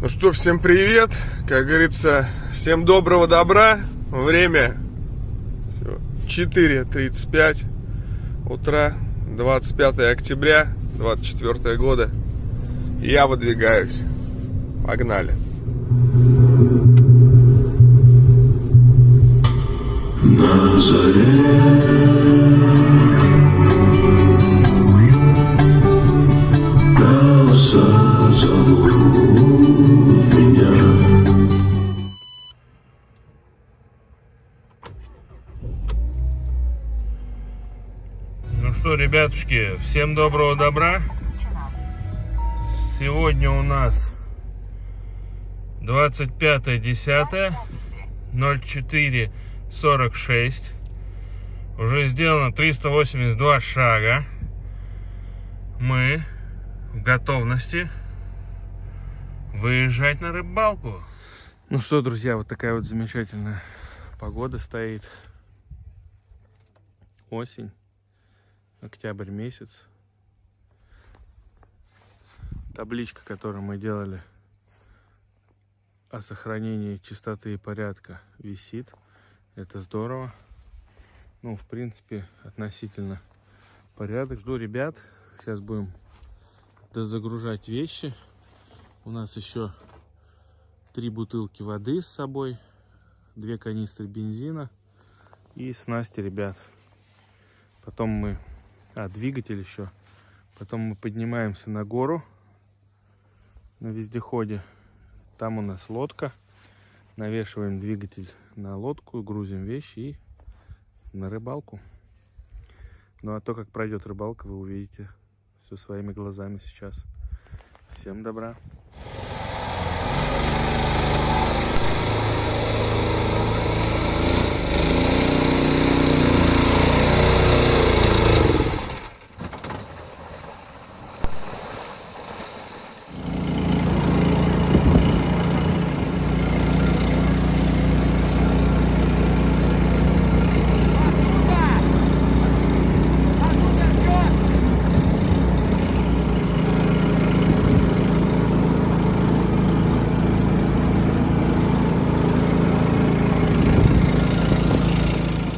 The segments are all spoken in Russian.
Ну что, всем привет. Как говорится, всем доброго добра. Время 4.35 утра, 25 октября 24 года. Я выдвигаюсь. Погнали. На заре голоса зовут ребятушки, всем доброго добра. Сегодня у нас 25.10. 04.46. Уже сделано 382 шага. Мы в готовности выезжать на рыбалку. Ну что, друзья, вот такая вот замечательная погода стоит. Осень октябрь месяц. Табличка, которую мы делали о сохранении чистоты и порядка, висит. Это здорово. Ну, в принципе, относительно порядок. Жду ребят. Сейчас будем дозагружать вещи. У нас еще три бутылки воды с собой, две канистры бензина и снасти, ребят. Потом мы а, двигатель еще. Потом мы поднимаемся на гору на вездеходе. Там у нас лодка. Навешиваем двигатель на лодку, грузим вещи и на рыбалку. Ну а то, как пройдет рыбалка, вы увидите все своими глазами сейчас. Всем добра.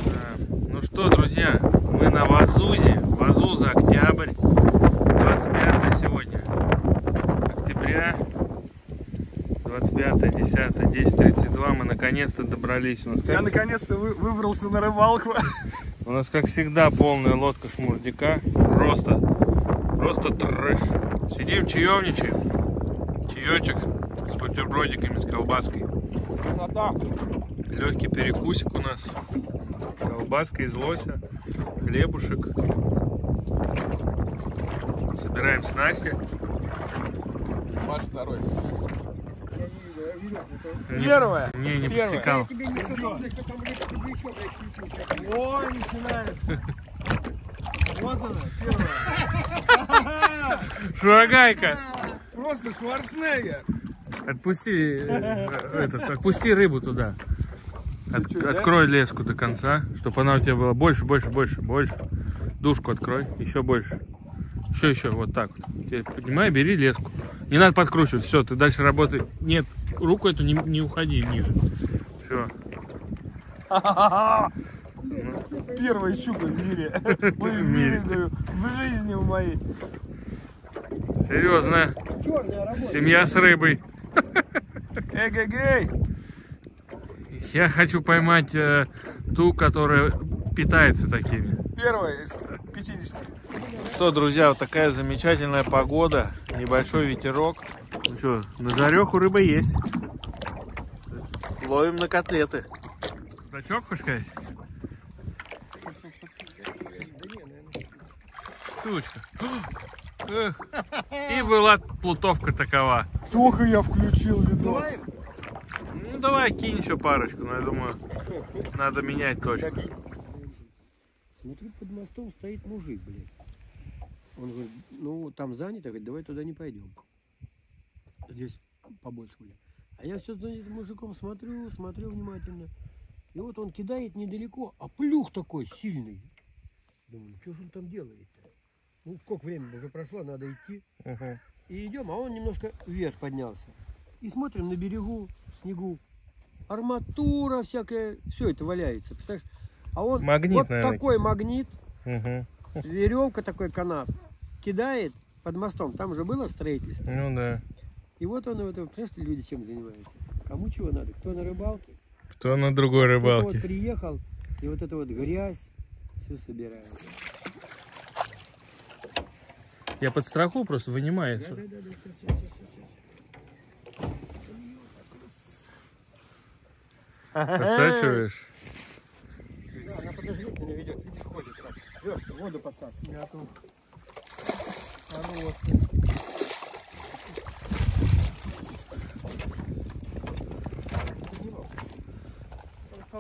А, Ну что, друзья, мы на Вазузе. Вазуза Октябрь. 25 сегодня. Октября. 25 10 10.32 мы наконец-то добрались. У нас, Я как, наконец-то вы- выбрался на рыбалку. у нас как всегда полная лодка шмурдяка. Просто, просто трэш. Сидим, чаевничаем. Чаечек с бутербродиками, с колбаской. Легкий перекусик у нас. Колбаска из лося, хлебушек. Собираем снасти. Ваше здоровье. Не- Первое. Не, не Первое. подсекал. О, начинается. Вот она, первая. Шурагайка! Просто Шварценеггер. Отпусти, э, этот, отпусти рыбу туда. От- да? открой леску до конца, чтобы она у тебя была больше, больше, больше, больше. Душку открой, еще больше. Еще, еще, вот так вот. Теперь поднимай, бери леску. Не надо подкручивать, все, ты дальше работай. Нет, руку эту не, не уходи ниже. Все. Первая щука в мире. Ой, В мире. мире, говорю, в жизни в моей. Серьезно. Семья с рыбой. Эгегей. Я хочу поймать э, ту, которая питается такими. Первая из 50. Что, друзья, вот такая замечательная погода, небольшой ветерок. Ну что, на жареху рыба есть. Ловим на котлеты. Дачок, хочешь сказать? Штучка. Эх, И была плутовка такова. Только я включил видос. Ну давай кинь еще парочку, но я думаю, надо менять точку. Смотри, под мостом стоит мужик, блядь. Он говорит, ну там занято, говорит, давай туда не пойдем. Здесь побольше будет. А я все за этим мужиком смотрю, смотрю внимательно. И вот он кидает недалеко, а плюх такой сильный. Думаю, что же он там делает-то? Ну, сколько времени уже прошло, надо идти. Мгм. И идем, а он немножко вверх поднялся. И смотрим на берегу, снегу. Арматура всякая, все это валяется. Представляешь? А он Магнит, вот наверное, такой магнит, Мгм. веревка такой канат, кидает под мостом. Там же было строительство. Ну да. И вот он, вот, представляешь, люди чем занимаются? Кому чего надо? Кто на рыбалке? Кто на другой Кто-то вот рыбалке? приехал, и вот эту вот грязь все собирает. Я под страху просто вынимаю. Да, да, да, да, сейчас, сейчас, сейчас, Подсачиваешь? Да, она подозрительно ведет, видишь, ходит. так. Лёшка, воду подсадь. Я тут. Хорош.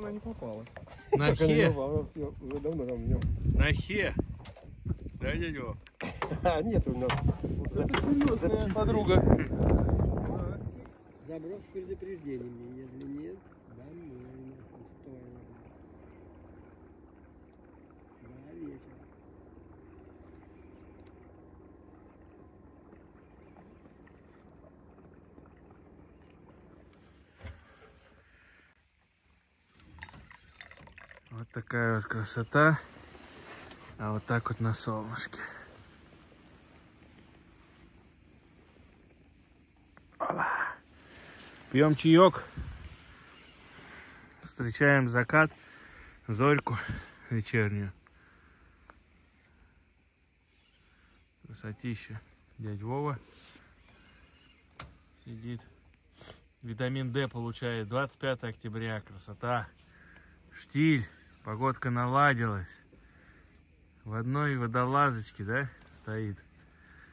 Она не попала. На хе. уже давно там в нем. На хе. Да, дядя? А, нет у нас. Это серьезная подруга. Заброс предупреждением. Если нет, домой нахуй, стой. Да, вечер. Вот такая вот красота. А вот так вот на солнышке. Опа. Пьем чаек. Встречаем закат. Зорьку вечернюю. Красотища. Дядь Вова сидит. Витамин D получает 25 октября. Красота. Штиль. Погодка наладилась. В одной водолазочке, да, стоит.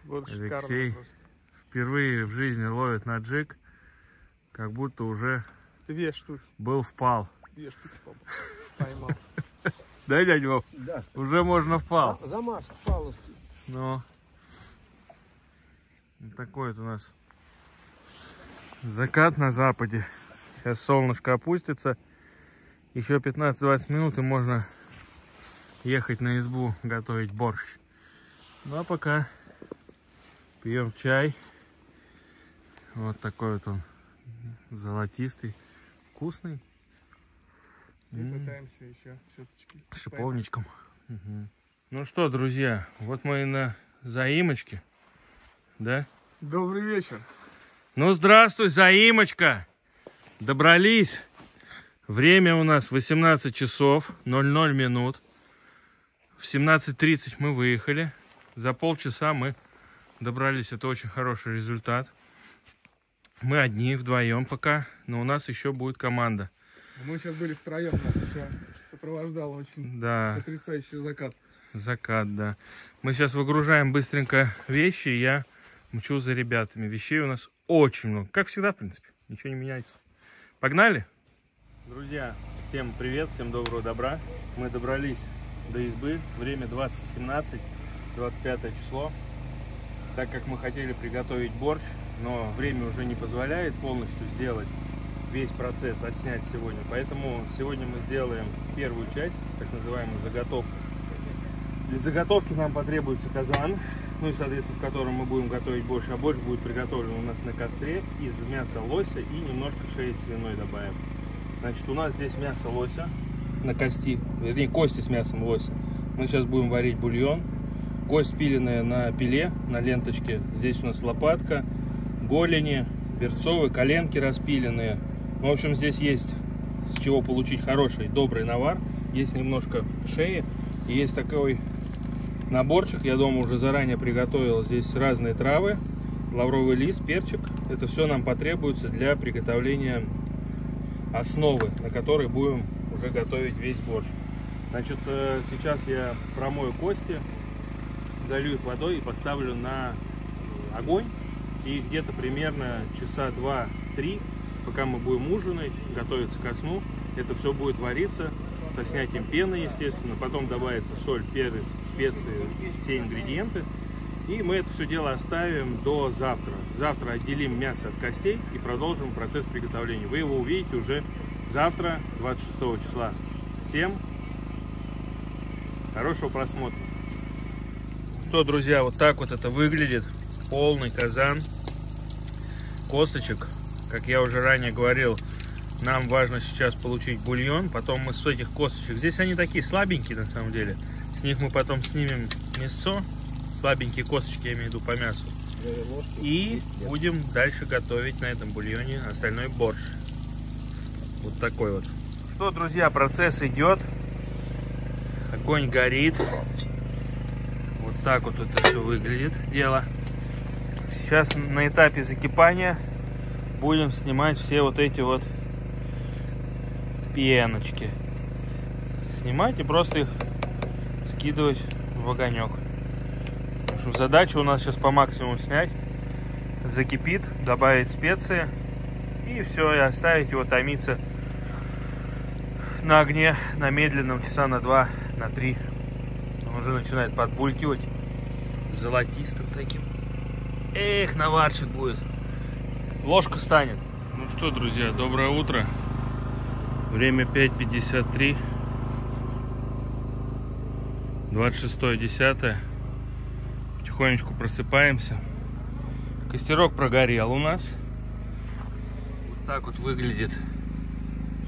Вот Алексей. Впервые в жизни ловит на джиг. Как будто уже Две штуки. был впал. Две штуки поймал. Да, дядь Вов? Да. Уже можно впал. Замашка, палочки. Ну. Вот такой вот у нас закат на западе. Сейчас солнышко опустится. Еще 15-20 минут и можно ехать на избу готовить борщ. Ну а пока пьем чай. Вот такой вот он золотистый, вкусный, И М. пытаемся еще все-таки. шиповничком. Мгм. Ну что, друзья, вот мы и на заимочке, да? Добрый вечер. Ну, здравствуй, заимочка! Добрались. Время у нас 18 часов 00 минут. В 17.30 мы выехали. За полчаса мы добрались. Это очень хороший результат. Мы одни, вдвоем пока, но у нас еще будет команда. Мы сейчас были втроем, нас еще сопровождал очень Да, потрясающий закат. закат, да. Мы сейчас выгружаем быстренько вещи, и я мчу за ребятами. Вещей у нас очень много. Как всегда, в принципе. Ничего не меняется. Погнали? Друзья, всем привет, всем доброго добра. Мы добрались до избы. Время 20.17, 25 число. Так как мы хотели приготовить борщ, но время уже не позволяет полностью сделать весь процесс, отснять сегодня. Поэтому сегодня мы сделаем первую часть, так называемую заготовку. Для заготовки нам потребуется казан, ну и, соответственно, в котором мы будем готовить борщ. А борщ будет приготовлен у нас на костре из мяса лося и немножко шеи свиной добавим. Значит, у нас здесь мясо лося на кости, вернее, кости с мясом лося. Мы сейчас будем варить бульон. Кость пиленная на пиле, на ленточке. Здесь у нас лопатка, голени, берцовые, коленки распиленные. Ну, в общем, здесь есть с чего получить хороший, добрый навар. Есть немножко шеи. И есть такой наборчик, я дома уже заранее приготовил. Здесь разные травы, лавровый лист, перчик. Это все нам потребуется для приготовления основы, на которой будем уже готовить весь борщ. Значит, э, сейчас я промою кости, залью их водой и поставлю на огонь. И где-то примерно часа 2-3, пока мы будем ужинать, готовиться ко сну, это все будет вариться со снятием пены, естественно. Потом добавится соль, перец, специи, все ингредиенты. И мы это все дело оставим до завтра. Завтра отделим мясо от костей и продолжим процесс приготовления. Вы его увидите уже завтра, 26 числа. Всем хорошего просмотра. Что, друзья, вот так вот это выглядит. Полный казан косточек. Как я уже ранее говорил, нам важно сейчас получить бульон, потом мы с этих косточек, здесь они такие слабенькие на самом деле, с них мы потом снимем мясо, слабенькие косточки, я имею в виду по мясу, и будем дальше готовить на этом бульоне остальной борщ. Вот такой вот. Что, друзья, процесс идет. Огонь горит. Вот так вот это все выглядит дело. Сейчас на этапе закипания будем снимать все вот эти вот пеночки. Снимать и просто их скидывать в огонек. Общем, задача у нас сейчас по максимуму снять. Закипит, добавить специи и все, и оставить его томиться на огне на медленном часа на два, на три. Он уже начинает подбулькивать золотистым таким. Эх, наварчик будет. Ложка станет. Ну что, друзья, доброе утро. Время 5.53. 26.10. Потихонечку просыпаемся. Костерок прогорел у нас. Вот так вот выглядит.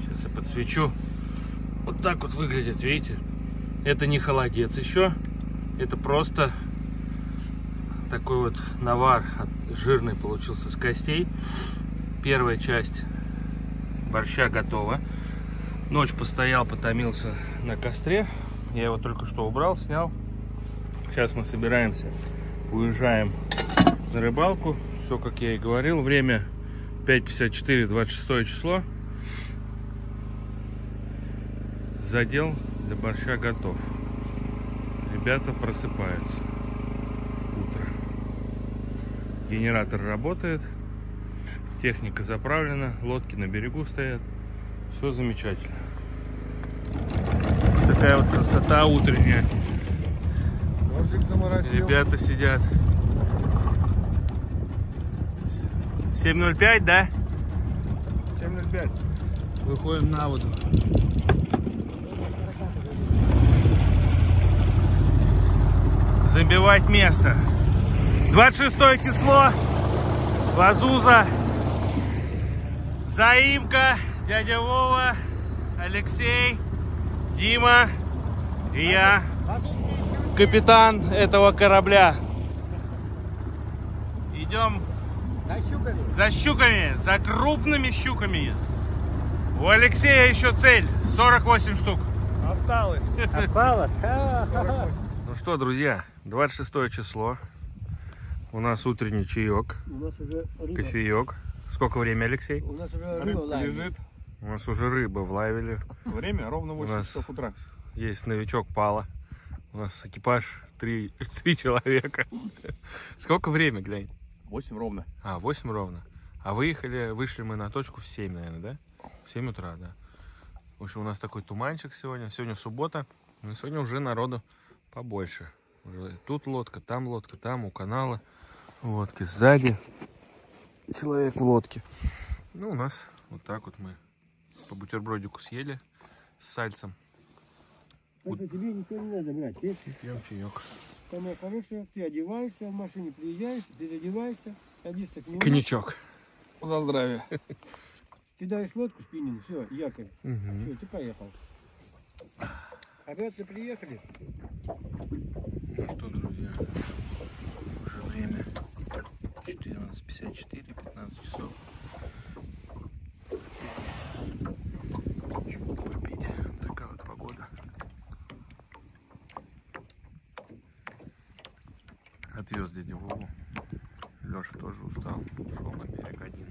Сейчас я подсвечу. Вот так вот выглядит, видите? Это не холодец еще. Это просто такой вот навар жирный получился с костей. Первая часть борща готова. Ночь постоял, потомился на костре. Я его только что убрал, снял. Сейчас мы собираемся, уезжаем на рыбалку. Все, как я и говорил. Время 5.54, 26 число. Задел для борща готов. Ребята просыпаются. Утро. Генератор работает. Техника заправлена. Лодки на берегу стоят. Все замечательно. Такая вот красота утренняя. Ребята сидят. 7.05, да? 7.05. Выходим на воду. Забивать место. 26 число. Вазуза. Заимка. Дядя Вова. Алексей. Дима. И я. Капитан этого корабля. Идем за щуками, за крупными щуками. У Алексея еще цель 48 штук. Осталось. Ну что, друзья, 26 число. У нас утренний чаек, У нас уже рыба. кофеек. Сколько время, Алексей? У нас уже рыба ловит. лежит. У нас уже рыба в лайвеле. Время ровно 8 нас- часов утра. Есть новичок Пала. У нас экипаж три, три человека. Сколько время, глянь? 8 ровно. А, 8 ровно. А выехали, вышли мы на точку в 7, наверное, да? В 7 утра, да. В общем, у нас такой туманчик сегодня. Сегодня суббота. Но сегодня уже народу побольше. Уже тут лодка, там лодка, там у канала. Лодки сзади. Человек в лодке. Ну, у нас вот так вот мы по бутербродику съели с сальцем. Так что тебе ничего не надо брать. Видишь? Пьем чаек. Самое хорошее, ты одеваешься, в машине приезжаешь, ты одеваешься, садишься к нему, Коньячок. За здравие. кидаешь лодку спиннинг, все, якорь, Мгм. все, ты поехал. Опять ты приехали, Ну что, друзья, уже время 14.54, 15 часов. Чего попить? Такая вот погода. Дядю Вову. Леша тоже устал. Ушел на берег один.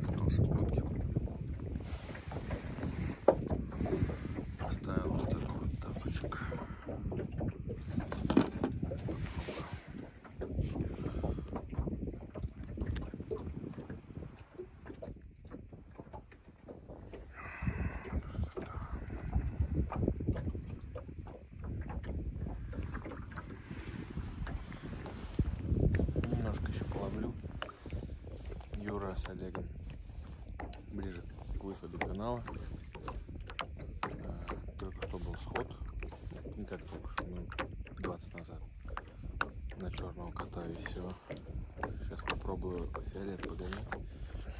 Остался в лодке. Поставил вот такой тапочек. Немножко еще половлю. Юра с Олегом ближе к выходу канала. А, Только что был сход. Не как только что, минут 20 назад. На черного кота и все. Сейчас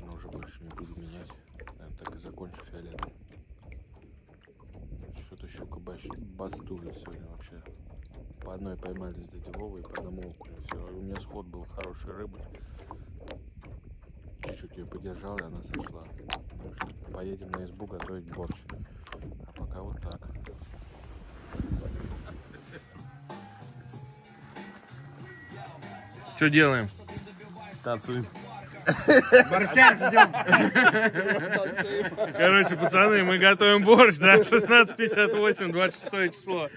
попробую фиолет погонять. окончик фиолетовый. Что-то щука бастует сегодня вообще. По одной поймали с дяди Вовой, по одному окуню. Все, у меня сход был хорошей рыбы. Чуть-чуть ее подержал, и она сошла. Поедем на избу готовить борщ. А пока вот так. Что делаем? Танцуем. Короче, пацаны, мы готовим борщ, да? 16.58, 26 число.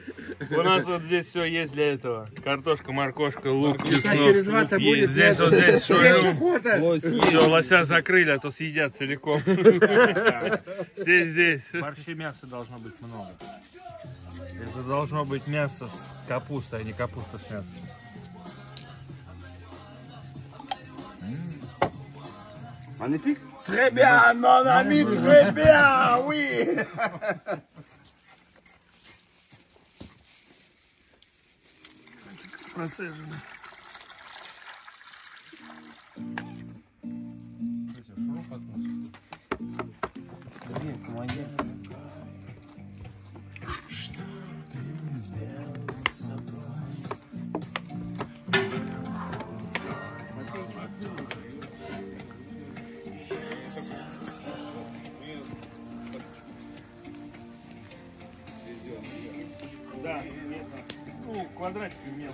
У нас вот здесь все есть для этого. Картошка, моркошка, лук, чеснок. И здесь вот здесь шурим. Фото. Все, лося закрыли, а то съедят целиком. Все здесь. В борще мяса должно быть много. Это должно быть мясо с капустой, а не капуста с мясом. Magnifique. Très bien, mon ami, très bien, oui. Меня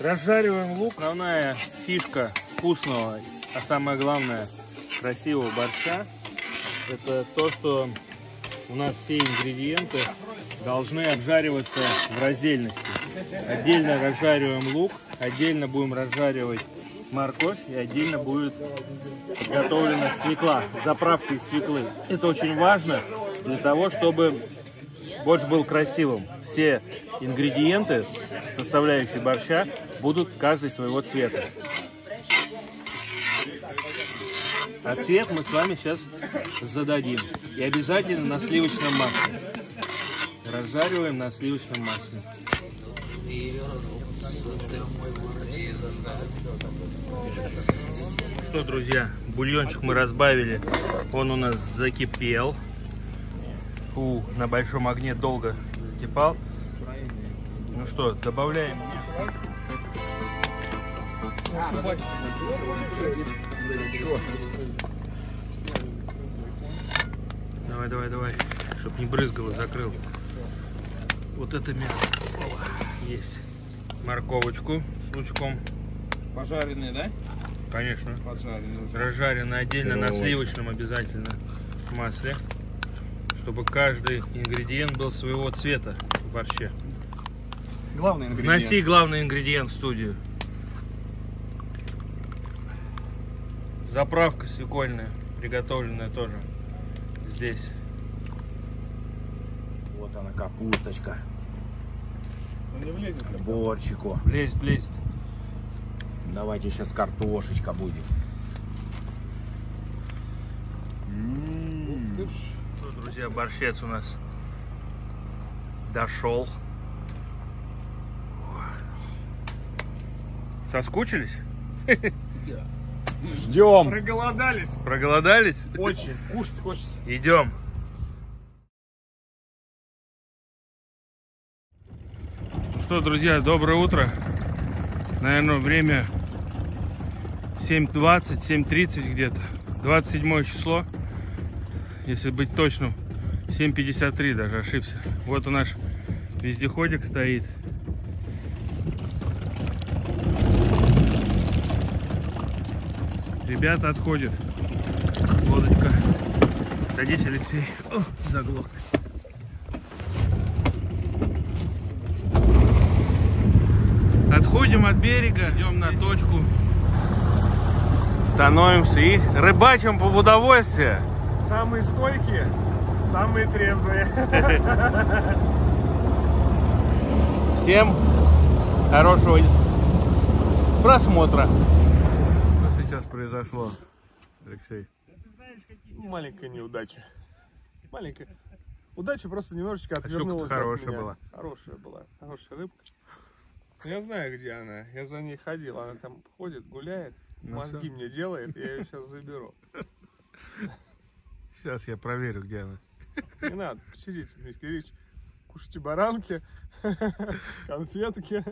Разжариваем лук. Основная фишка вкусного, а самое главное красивого борща, это то, что у нас все ингредиенты должны обжариваться в раздельности. Отдельно разжариваем лук, отдельно будем разжаривать морковь и отдельно будет готовлена свекла, заправка из свеклы. Это очень важно для того, чтобы борщ был красивым. Все ингредиенты, составляющие борща, будут каждый своего цвета. А цвет мы с вами сейчас зададим. И обязательно на сливочном масле. Разжариваем на сливочном масле. Что, друзья, бульончик мы разбавили. Он у нас закипел. Фу, на большом огне долго закипал. Ну что, добавляем Давай, давай, давай. Чтоб не брызгало, закрыл. Вот это мясо. Есть. Морковочку с лучком. Пожаренные, да? Конечно. Поджаренные уже. Разжарено отдельно на сливочном обязательно масле. Чтобы каждый ингредиент был своего цвета в борще. Главный ингредиент. Вноси главный ингредиент в студию. Заправка свекольная, приготовленная тоже здесь. Вот она, капусточка. Он не влезет. К борщику. Влезет, влезет. Давайте сейчас картошечка будет. Ну, друзья, борщец у нас дошел. Соскучились? Ждем. проголодались. Проголодались? Очень. Кушать хочется. Идем. Ну что, друзья, доброе утро. Наверное, время 7.20, 7.30 где-то. 27 число. Если быть точным, 7.53 даже ошибся. Вот у наш вездеходик стоит. Ребята отходят. Лодочка. Садись, Алексей. О, заглох. Отходим от берега, идем на точку. Становимся и рыбачим по удовольствие. Самые стойкие, самые трезвые. Всем хорошего просмотра. Что сейчас произошло, Алексей? Маленькая неудача. Маленькая. Удача просто немножечко щука отвернулась от хорошая меня. была. Хорошая была, хорошая рыбка. Ну, Я знаю, где она. Я за ней ходил. Она там ходит, гуляет, Ну мозги мне делает. Я ее сейчас заберу. Сейчас я проверю, где она. Не надо, посидите, Дмитрий Ильич. Кушайте баранки, конфетки.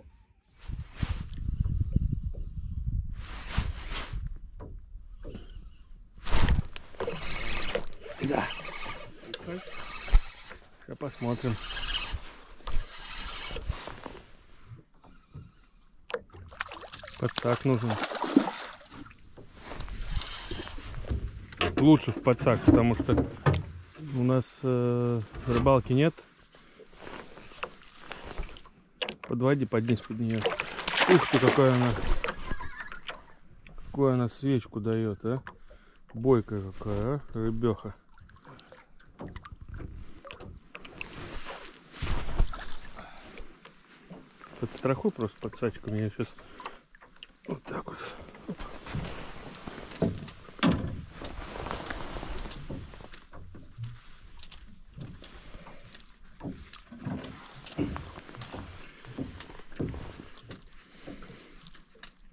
Да. Сейчас посмотрим. Подсак нужен. Лучше в подсак, потому что у нас э, рыбалки нет. Подводи, поднись под нее. Ух ты, какая она. Какую она свечку дает, а? Бойкая какая, а? Рыбеха. Подстрахуй просто подсачками. Я сейчас вот так вот.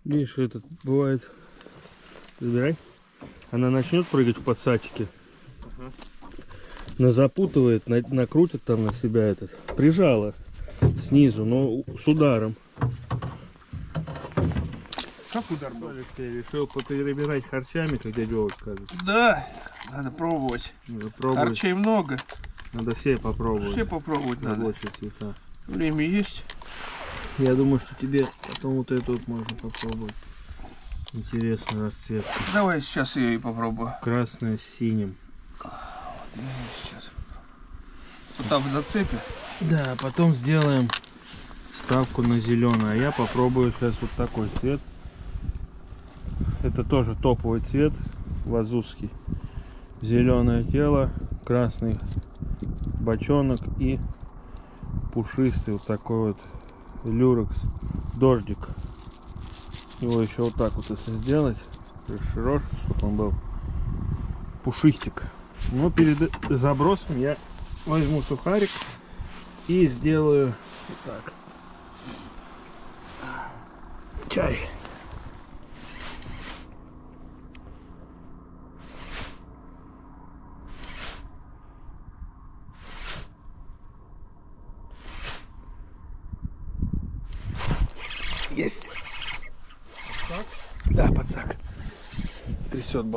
Видишь, этот бывает. Забирай. Она начнет прыгать в подсачке. На запутывает, на- накрутит там на себя этот. Прижала снизу, но с ударом. Как удар был? Алексей решил поперебирать харчами, как дядя Вова скажет. Да, надо пробовать. Надо пробовать. Харчей много. Надо все попробовать. Все попробовать надо. Рабочие цвета. Время есть. Я думаю, что тебе потом вот эту вот можно попробовать. Интересный расцвет. Давай сейчас я и попробую. Красное с синим. Я сейчас попробую. Вот там в зацепе. Да, потом сделаем ставку на зеленый. А я попробую сейчас вот такой цвет. Это тоже топовый цвет. Вазузский. Зеленое тело, красный бочонок и пушистый вот такой вот люрекс дождик. Его еще вот так вот если сделать, широш, чтобы он был пушистик. Но перед забросом я возьму сухарик и сделаю вот так. Чай.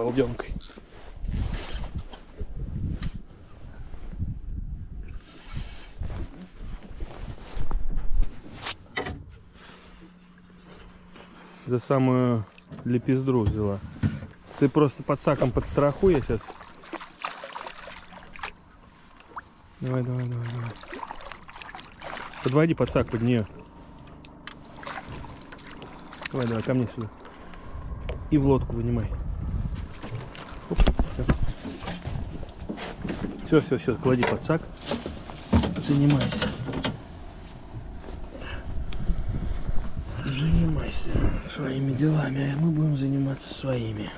Трясет балденкой. За самую лепездру взяла. Ты просто подсаком подстрахуй, я сейчас. Давай, давай, давай, давай. Подводи подсак под нее. Давай, давай, ко мне сюда. И в лодку вынимай. Все, все, все, клади подсак. Занимайся. Занимайся своими делами, а мы будем заниматься своими.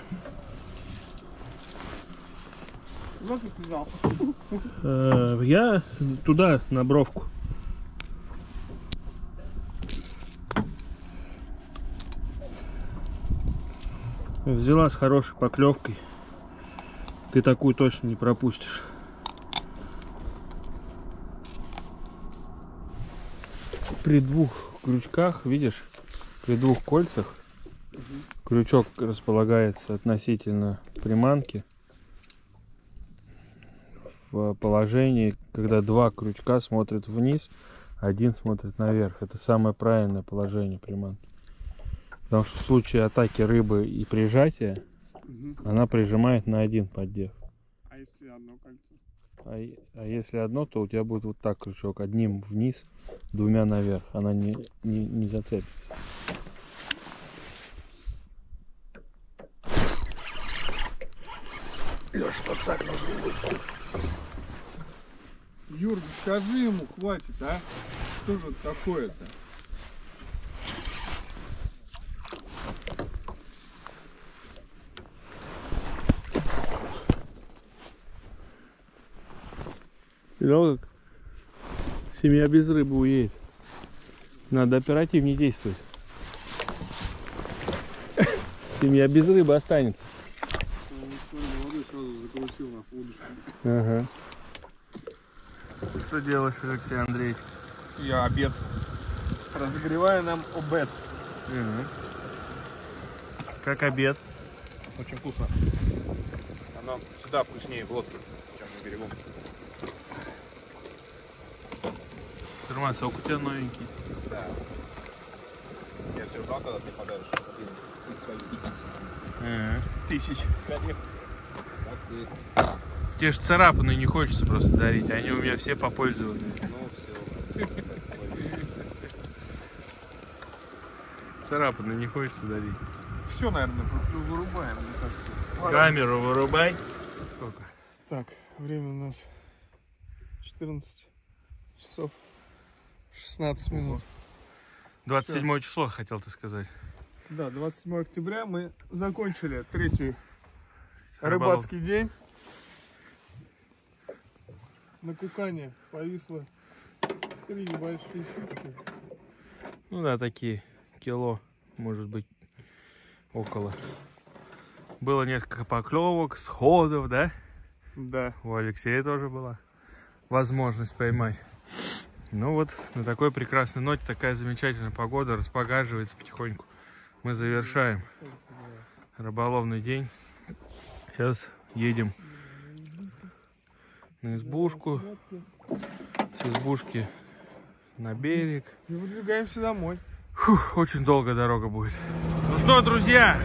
Э, Я туда, на бровку. Взяла с хорошей поклевкой. Ты такую точно не пропустишь. При двух крючках, видишь, при двух кольцах крючок располагается относительно приманки в положении, когда два крючка смотрят вниз, один смотрит наверх. Это самое правильное положение приманки. Потому что в случае атаки рыбы и прижатия, она прижимает на один поддев. А если одно кольцо? А, а если одно, то у тебя будет вот так крючок. Одним вниз, двумя наверх. Она не, не, не зацепится. Леша, подсак нужен будет. Юр, скажи ему, хватит, а? Что же такое-то? Видал, как семья без рыбы уедет. Надо оперативнее действовать. Семья без рыбы останется. Ага. Что делаешь, Алексей Андреевич? Я обед. Разогреваю нам обед. Как обед? Очень вкусно. Оно всегда вкуснее в лодке, чем на берегу. Термос, сок у тебя новенький. Я все ждал, когда ты подаришь один из своих 50. Ага. Тысяч. Так ты, Те же царапаны не хочется просто дарить, они у меня все попользованы. ну все. Царапаны не хочется дарить. Все, наверное, вырубаем, мне кажется. Камеру вырубай. Сколько? Так, время у нас 14 часов 16 минут. 27 число, хотел ты сказать. Да, 27 октября мы закончили третий Рыболов. рыбацкий день. На Кукане повисло три небольшие щучки. Ну да, такие кило, может быть, около. Было несколько поклевок, сходов, да? Да. У Алексея тоже была возможность поймать. Ну вот, на такой прекрасной ноте, такая замечательная погода, распогаживается потихоньку. Мы завершаем рыболовный день. Сейчас едем на избушку. С избушки на берег. И выдвигаемся домой. Фух, очень долгая дорога будет. Ну что, друзья,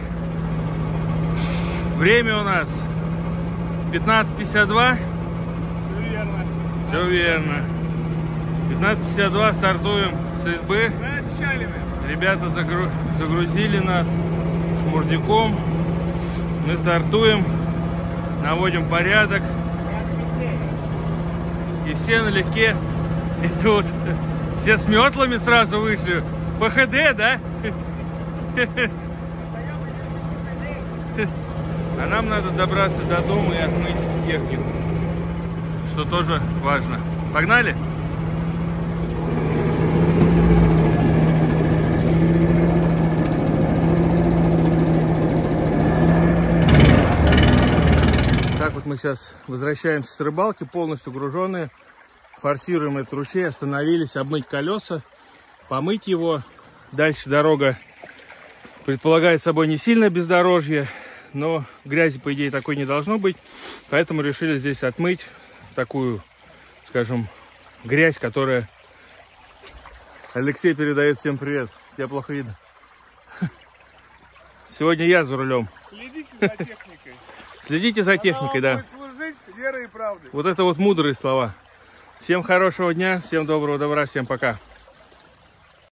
время у нас 15.52. Все верно. Все верно. 15.52 стартуем с избы. Ребята загру- загрузили нас шмурдяком. Мы стартуем, наводим порядок. И все налегке идут. Все с метлами сразу вышли. ПХД, да? А нам надо добраться до дома и отмыть технику. Что тоже важно. Погнали? Сейчас возвращаемся с рыбалки, полностью груженные. Форсируем этот ручей, остановились обмыть колеса, помыть его. Дальше дорога предполагает собой не сильно бездорожье, но грязи, по идее, такой не должно быть. Поэтому решили здесь отмыть такую, скажем, грязь, которая... Алексей передает всем привет. Тебя плохо видно. Сегодня я за рулем. Следите за техникой. Следите за техникой, да. служить верой и правдой. Вот это вот мудрые слова. Всем хорошего дня, всем доброго добра, всем пока.